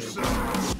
yourself.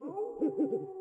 Ho, ho, ho, ho.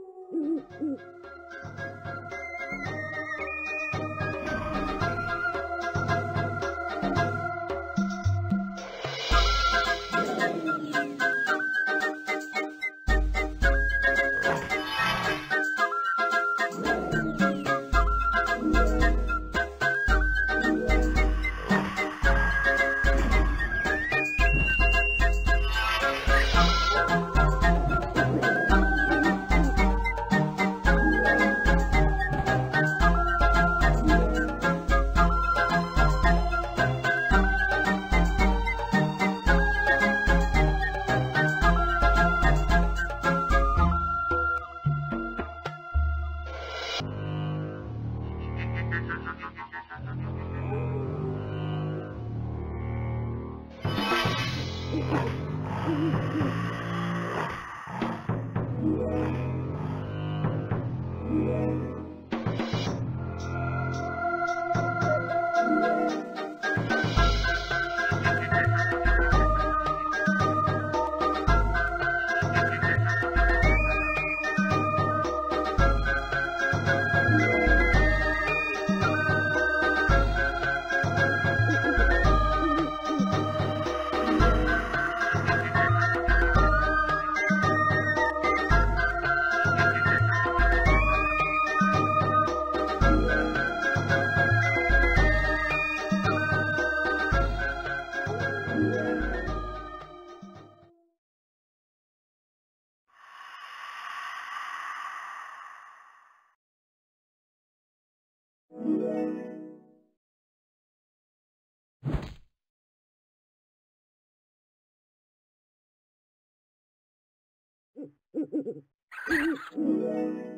嗯嗯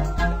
you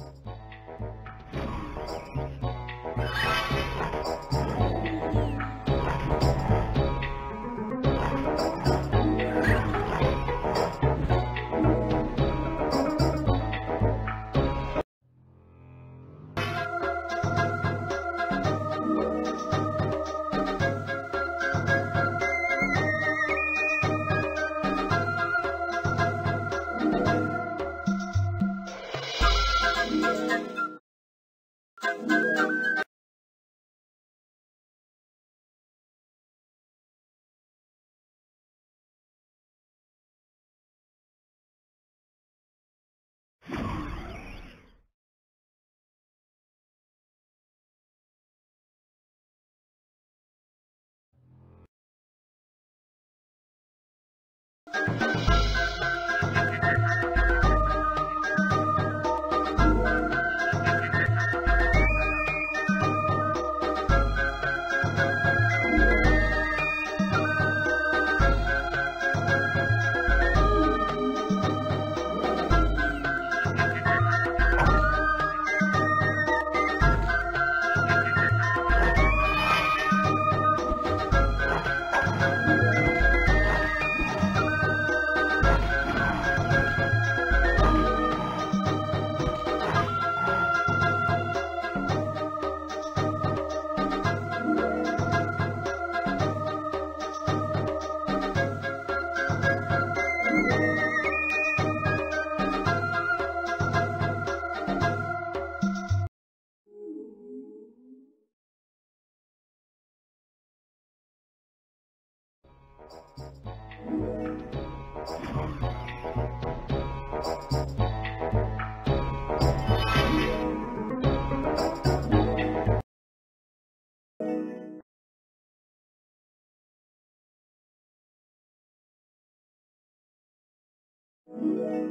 Yeah.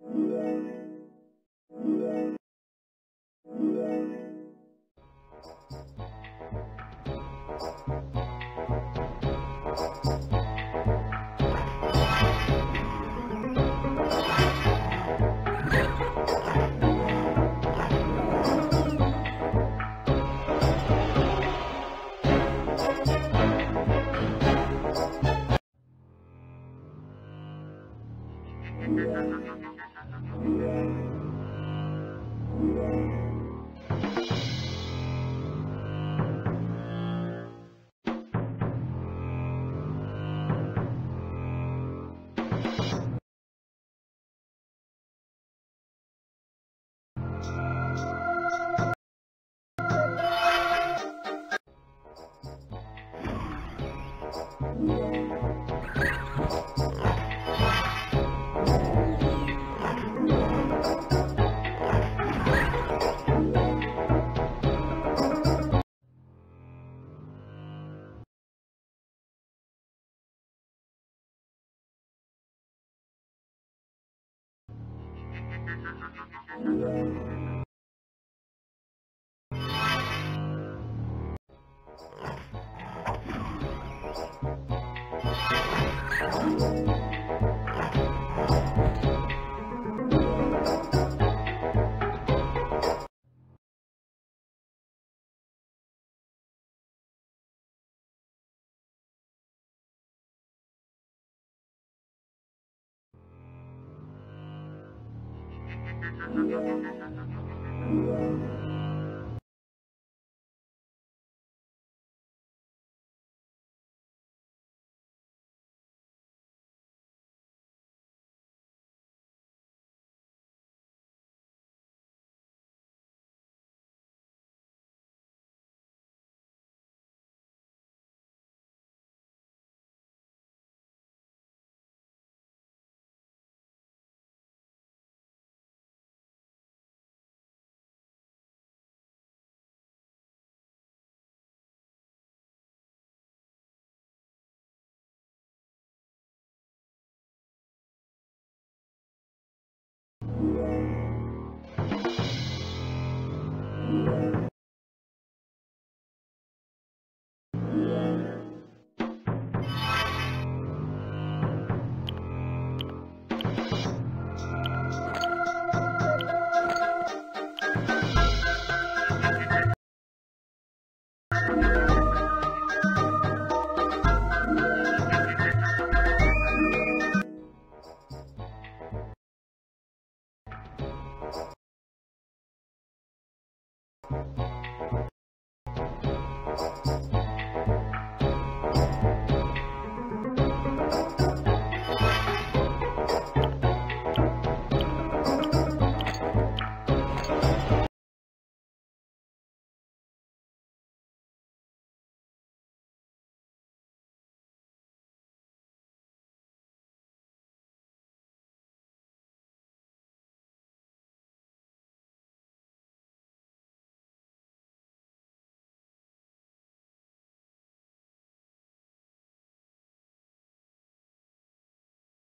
you Thank you.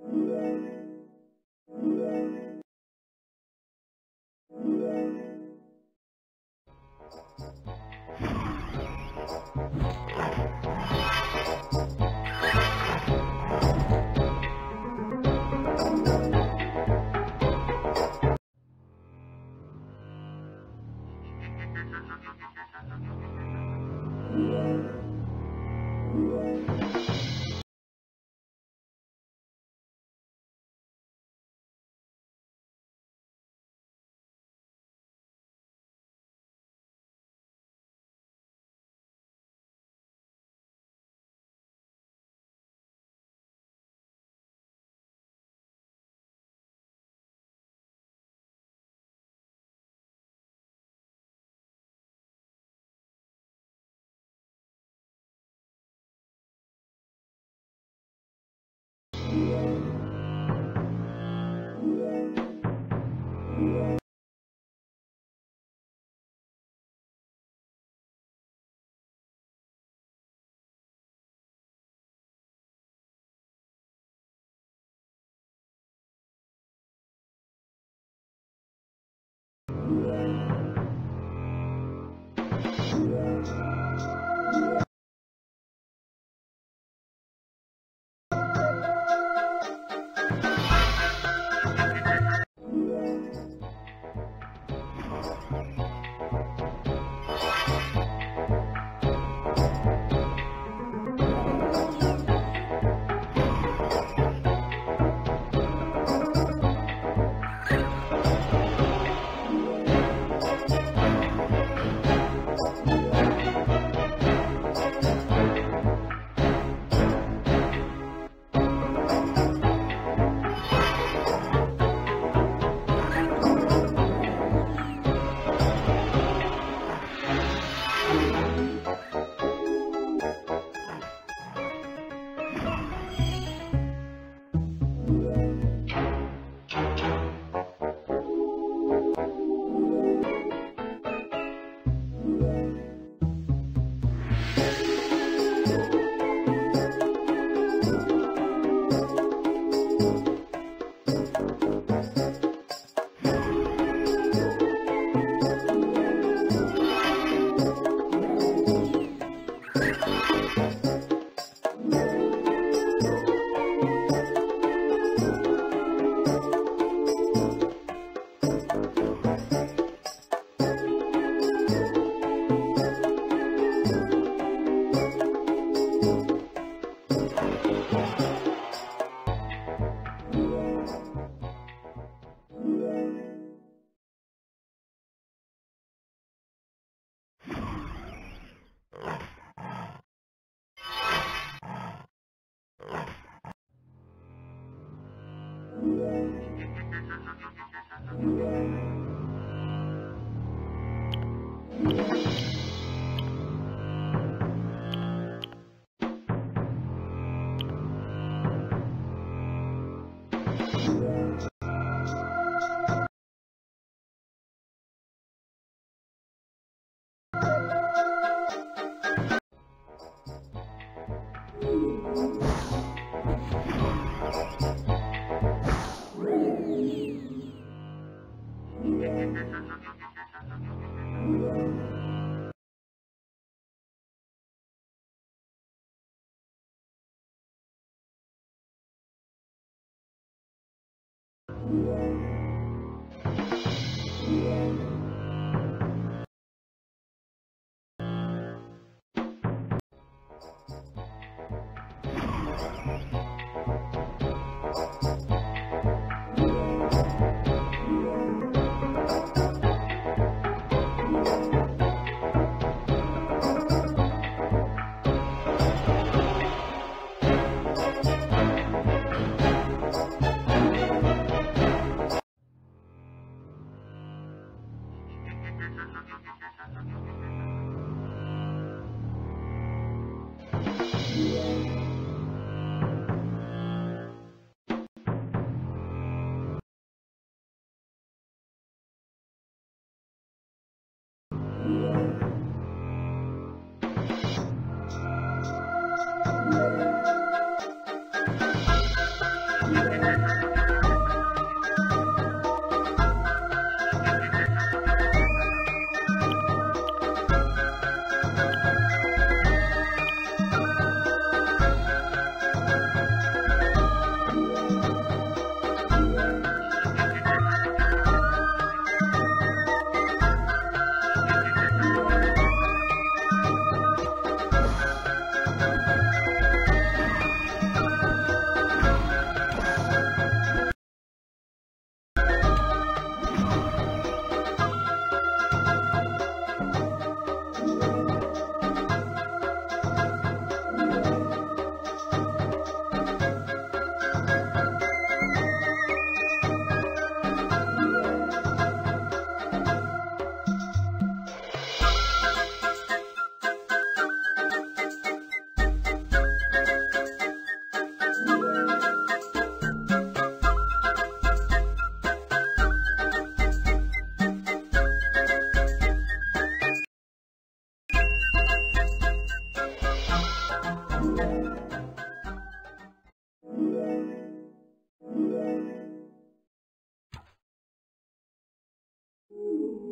Thank you. Thank.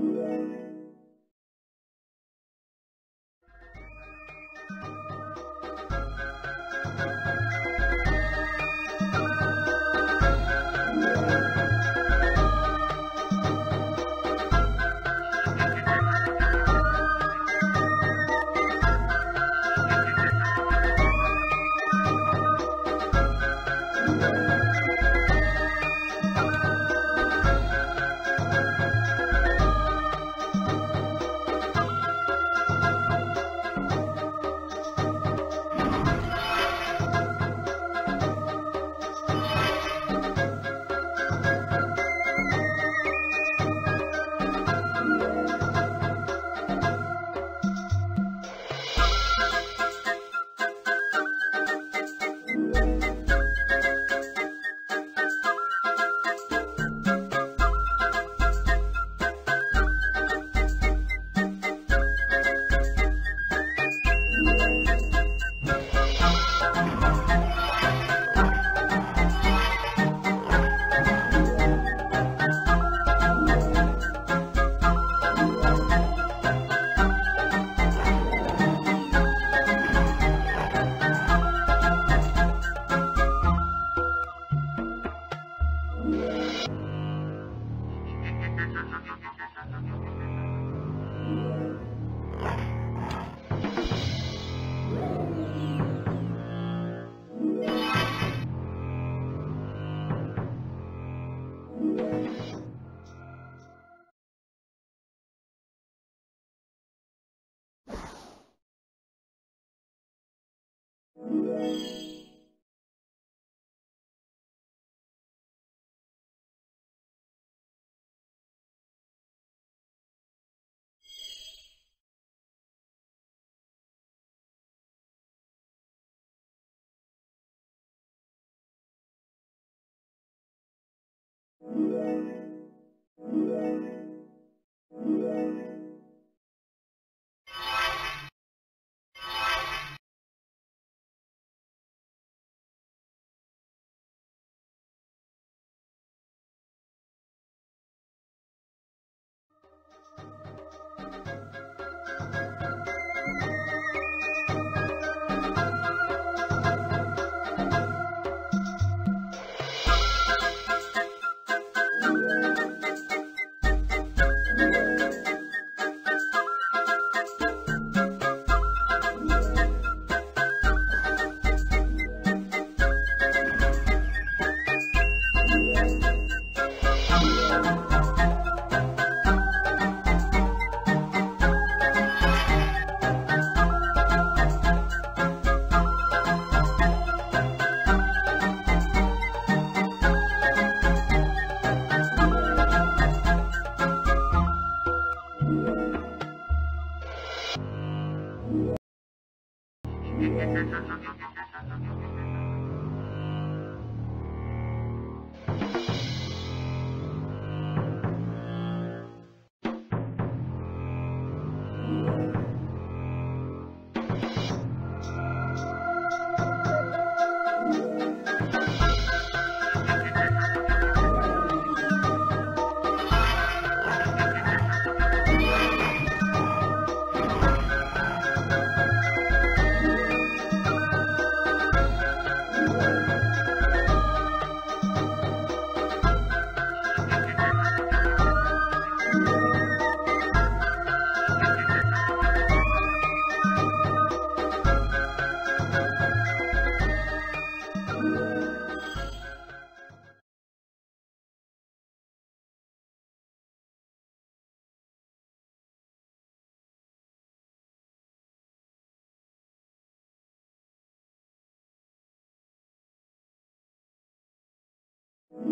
Música Thank you.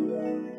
Yeah.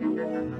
Yeah.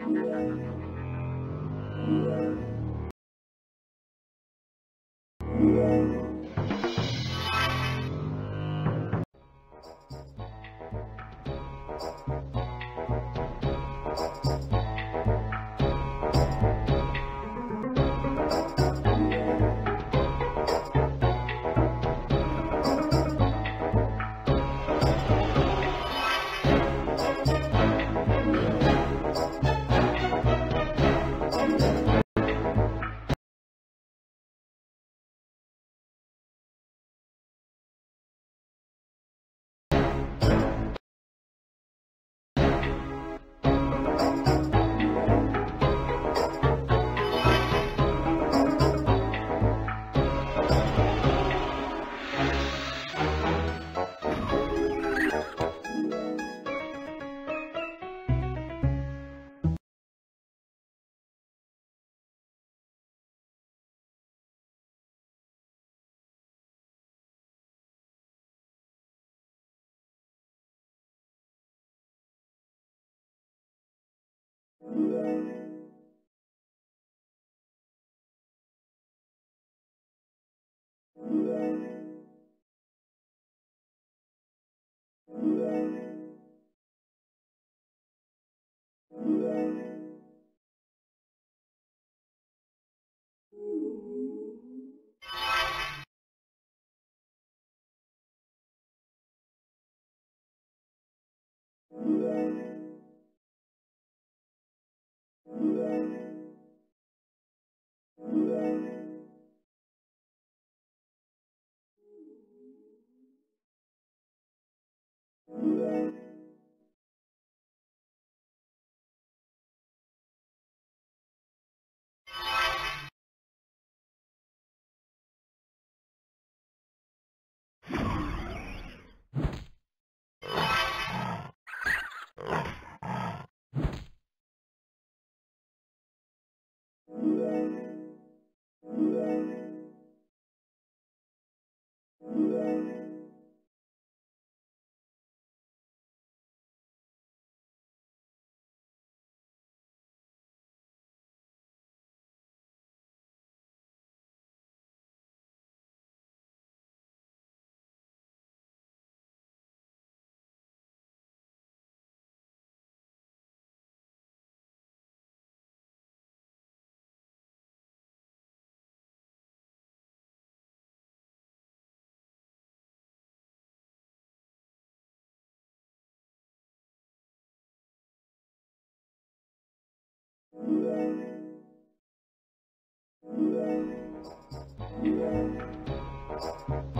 Yeah. Thank you. Thank you.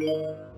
Música